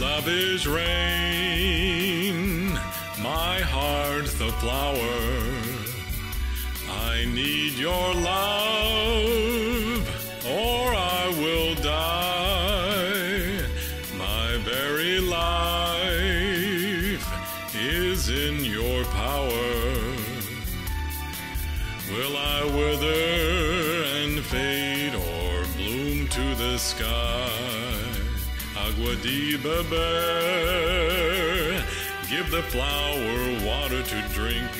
love is rain, my heart the flower. I need your love, or I will die. My very life is in your power. Will I wither and fade or bloom to the sky? Agua de beber, give the flower water to drink.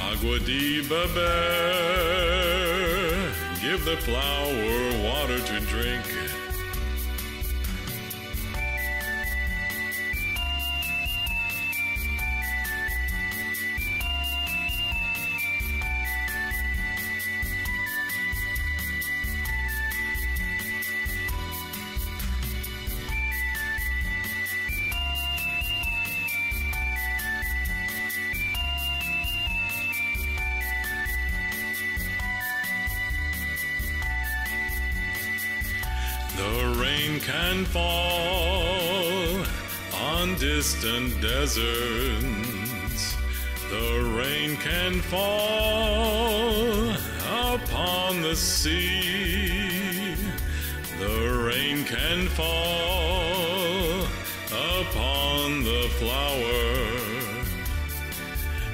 Agua de beber, give the flower water to drink. The rain can fall on distant deserts. The rain can fall upon the sea. The rain can fall upon the flower.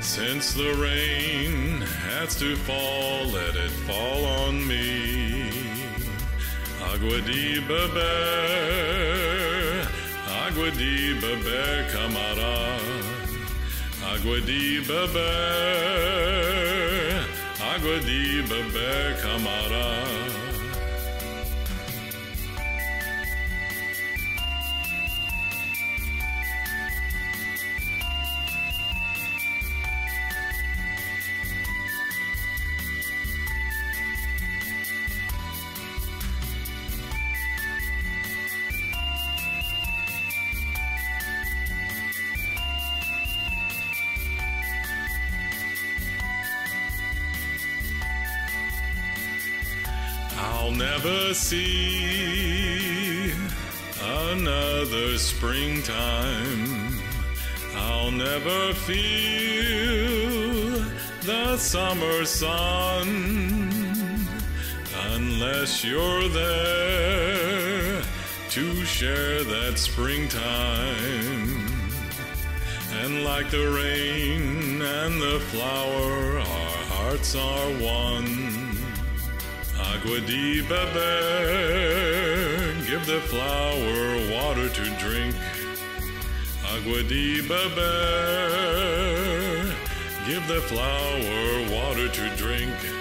Since the rain has to fall, let it fall on me. Agua de beber, agua de beber, camarada. Agua de beber, agua de beber, camarada. I'll never see another springtime. I'll never feel the summer sun unless you're there to share that springtime. And like the rain and the flower, our hearts are one. Agua de beber, give the flower water to drink. Agua de beber, give the flower water to drink.